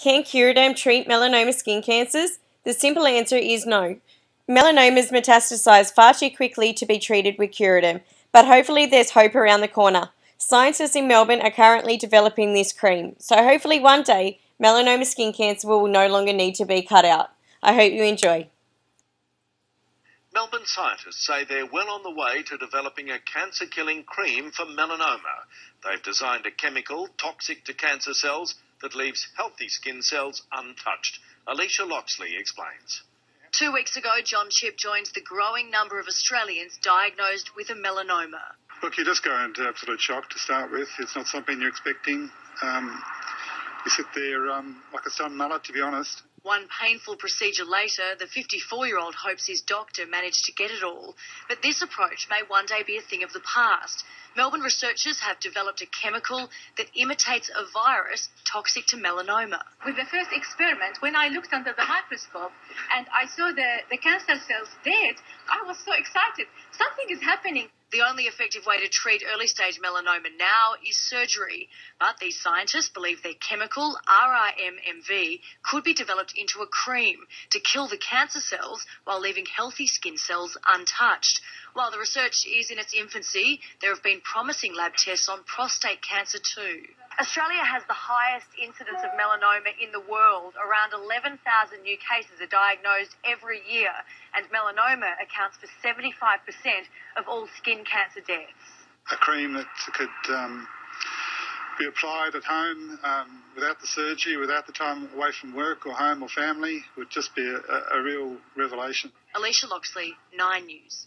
Can Curaderm treat melanoma skin cancers? The simple answer is no. Melanomas metastasize far too quickly to be treated with Curaderm, but hopefully there's hope around the corner. Scientists in Melbourne are currently developing this cream, so hopefully one day melanoma skin cancer will no longer need to be cut out. I hope you enjoy. Melbourne scientists say they're well on the way to developing a cancer killing cream for melanoma. They've designed a chemical toxic to cancer cells that leaves healthy skin cells untouched. Alicia Loxley explains. Two weeks ago, John Chip joins the growing number of Australians diagnosed with a melanoma. Look, you just go into absolute shock to start with. It's not something you're expecting. Um, you sit there um, like a sun mullet, to be honest. One painful procedure later, the 54 year old hopes his doctor managed to get it all. But this approach may one day be a thing of the past. Melbourne researchers have developed a chemical that imitates a virus toxic to melanoma. With the first experiment, when I looked under the microscope and I saw the, the cancer cells dead, I was so excited. Something is happening. The only effective way to treat early stage melanoma now is surgery. But these scientists believe their chemical, RRM-MV, could be developed into a cream to kill the cancer cells while leaving healthy skin cells untouched. While the research is in its infancy, there have been promising lab tests on prostate cancer too. Australia has the highest incidence of melanoma in the world. Around 11,000 new cases are diagnosed every year, and melanoma accounts for 75% of all skin cancer deaths. A cream that could um, be applied at home um, without the surgery, without the time away from work or home or family would just be a, a real revelation. Alicia Loxley, Nine News.